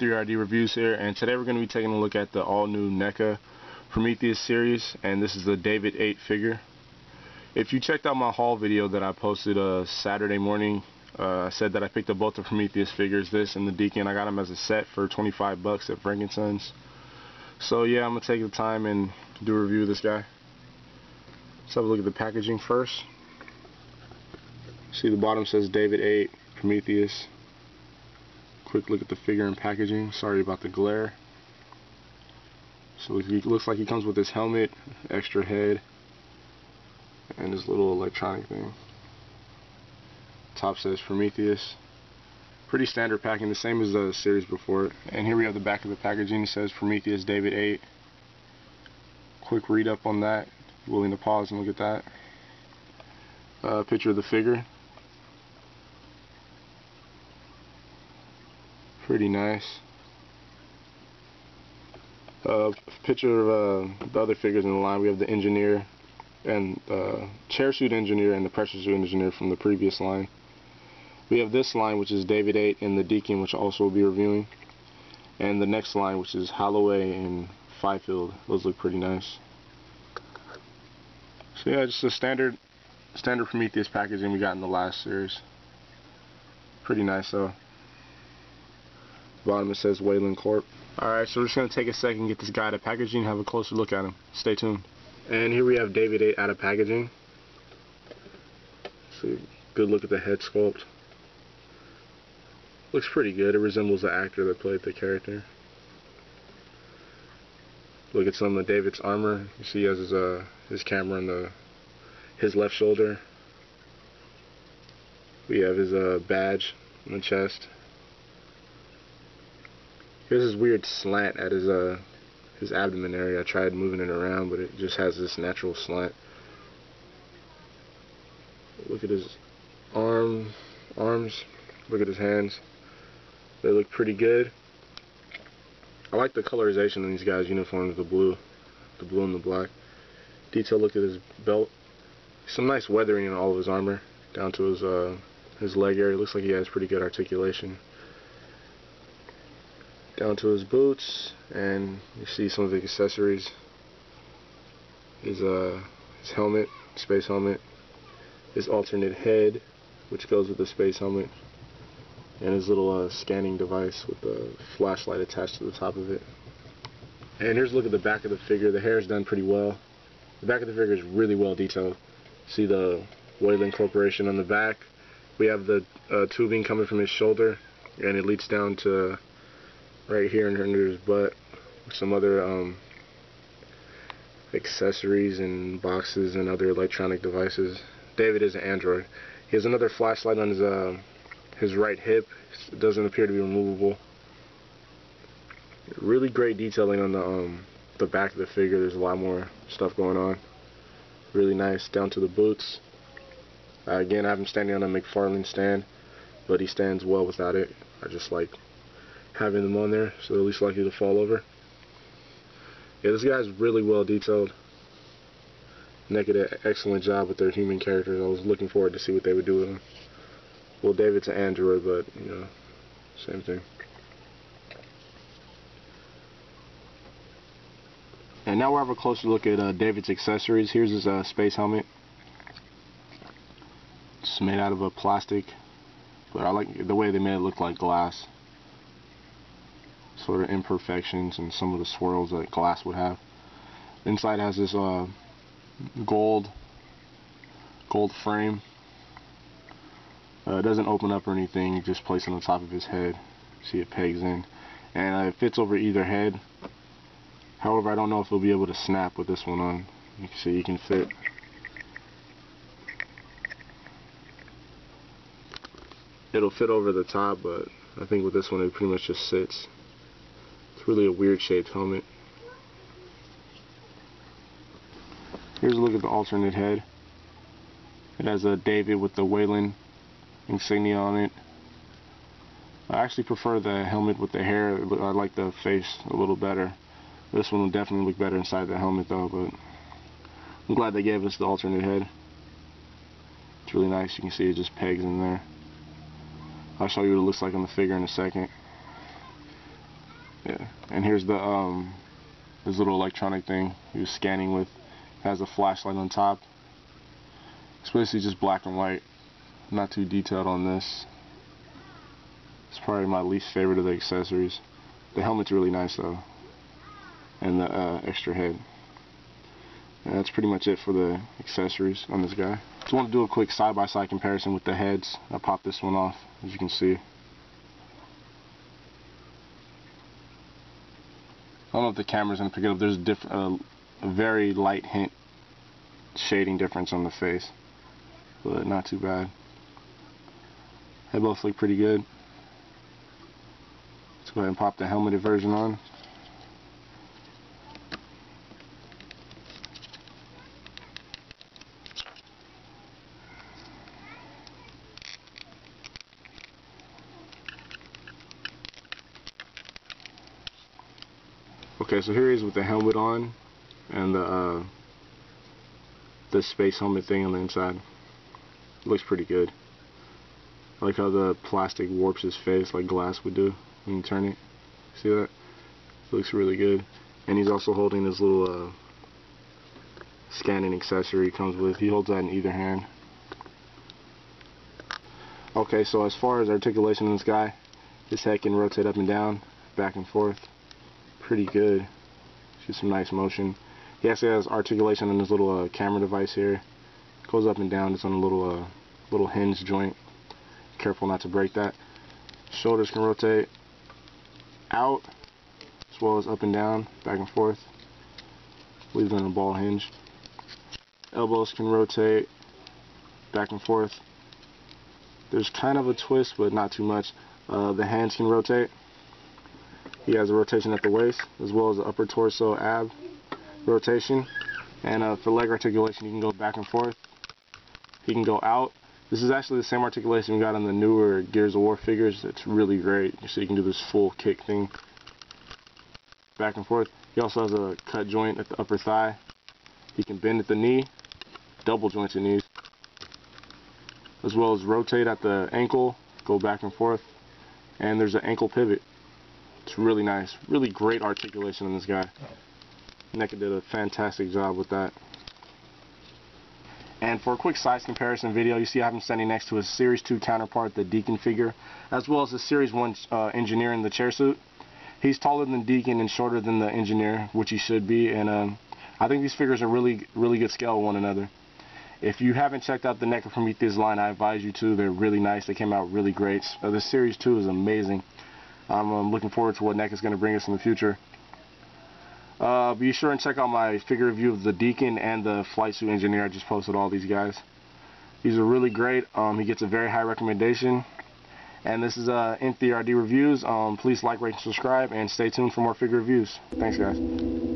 3RD Reviews here, and today we're going to be taking a look at the all-new NECA Prometheus series, and this is the David 8 figure. If you checked out my haul video that I posted uh, Saturday morning, uh, I said that I picked up both the Prometheus figures, this and the Deacon. I got them as a set for 25 bucks at Frankenstein's. So yeah, I'm going to take the time and do a review of this guy. Let's have a look at the packaging first. See the bottom says David 8 Prometheus. Quick look at the figure and packaging. Sorry about the glare. So it looks like he comes with his helmet, extra head, and his little electronic thing. Top says Prometheus. Pretty standard packing, the same as the series before. And here we have the back of the packaging. It says Prometheus David 8. Quick read up on that. Willing to pause and look at that. Uh, picture of the figure. Pretty nice. Uh, picture of uh, the other figures in the line. We have the engineer and uh, chair engineer and the pressure suit engineer from the previous line. We have this line, which is David 8 and the Deacon, which also will be reviewing. And the next line, which is Holloway and Fifield. Those look pretty nice. So yeah, just a standard standard Prometheus packaging we got in the last series. Pretty nice though. Bottom it says Weyland Corp. Alright, so we're just going to take a second, get this guy out of packaging, and have a closer look at him. Stay tuned. And here we have David 8 out of packaging. So good look at the head sculpt. Looks pretty good. It resembles the actor that played the character. Look at some of David's armor. You see he has his, uh, his camera on the his left shoulder. We have his uh, badge on the chest. Here's this weird slant at his uh his abdomen area. I tried moving it around, but it just has this natural slant. Look at his arm, arms. Look at his hands. They look pretty good. I like the colorization in these guys' uniforms, the blue, the blue and the black. Detail look at his belt. Some nice weathering in all of his armor, down to his uh, his leg area. Looks like he has pretty good articulation down to his boots and you see some of the accessories. His uh his helmet space helmet his alternate head which goes with the space helmet and his little uh, scanning device with the flashlight attached to the top of it. And here's a look at the back of the figure. The hair is done pretty well. The back of the figure is really well detailed. See the Weyland Corporation on the back? We have the uh, tubing coming from his shoulder and it leads down to right here under his butt with some other um, accessories and boxes and other electronic devices. David is an android. He has another flashlight on his uh, his right hip. It doesn't appear to be removable. Really great detailing on the um, the back of the figure. There's a lot more stuff going on. Really nice down to the boots. Uh, again, I have him standing on a McFarlane stand, but he stands well without it. I just like having them on there so they're least likely to fall over. Yeah, this guy's really well detailed. NECA did an excellent job with their human characters. I was looking forward to see what they would do with them. Well, David's an android, but, you know, same thing. And now we'll have a closer look at uh, David's accessories. Here's his uh, space helmet. It's made out of a plastic, but I like the way they made it look like glass sort of imperfections and some of the swirls that glass would have. Inside has this uh, gold gold frame. Uh, it doesn't open up or anything, you just place it on the top of his head. See it pegs in. And uh, it fits over either head. However, I don't know if it'll be able to snap with this one on. You can see you can fit it'll fit over the top but I think with this one it pretty much just sits it's really a weird shaped helmet. Here's a look at the alternate head. It has a David with the Weyland insignia on it. I actually prefer the helmet with the hair. I like the face a little better. This one will definitely look better inside the helmet though, but I'm glad they gave us the alternate head. It's really nice. You can see it just pegs in there. I'll show you what it looks like on the figure in a second. Yeah, and here's the um, this little electronic thing was scanning with. It has a flashlight on top. It's basically just black and white. Not too detailed on this. It's probably my least favorite of the accessories. The helmet's really nice though. And the uh, extra head. And that's pretty much it for the accessories on this guy. Just want to do a quick side-by-side -side comparison with the heads. I popped this one off, as you can see. I don't know if the camera's going to pick it up. There's a, uh, a very light hint shading difference on the face. But not too bad. They both look pretty good. Let's go ahead and pop the helmeted version on. Okay, so here he is with the helmet on and the uh, the space helmet thing on the inside. Looks pretty good. I like how the plastic warps his face like glass would do when you turn it. See that? Looks really good. And he's also holding this little uh, scanning accessory he comes with. He holds that in either hand. Okay, so as far as articulation in this guy, his head can rotate up and down, back and forth. Pretty good. Just some nice motion. He actually has articulation on this little uh, camera device here. Goes up and down. It's on a little uh, little hinge joint. Careful not to break that. Shoulders can rotate out as well as up and down, back and forth. Leaves on a ball hinge. Elbows can rotate back and forth. There's kind of a twist, but not too much. Uh, the hands can rotate. He has a rotation at the waist, as well as the upper torso ab rotation. And uh, for leg articulation, you can go back and forth. He can go out. This is actually the same articulation we got on the newer Gears of War figures. It's really great. So you can do this full kick thing back and forth. He also has a cut joint at the upper thigh. He can bend at the knee, double jointed knees, as well as rotate at the ankle, go back and forth. And there's an ankle pivot. It's really nice. Really great articulation on this guy. NECA did a fantastic job with that. And for a quick size comparison video, you see I have him standing next to his Series 2 counterpart, the Deacon figure, as well as the Series 1 uh, engineer in the chair suit. He's taller than Deacon and shorter than the engineer, which he should be, and um, I think these figures are really, really good scale with one another. If you haven't checked out the NECA Prometheus line, I advise you to. They're really nice. They came out really great. Uh, the Series 2 is amazing. I'm um, looking forward to what NECA is going to bring us in the future. Uh, be sure and check out my figure review of the Deacon and the Flight Suit Engineer. I just posted all these guys. These are really great. Um, he gets a very high recommendation. And this is uh, N3RD Reviews. Um, please like, rate, and subscribe, and stay tuned for more figure reviews. Thanks, guys.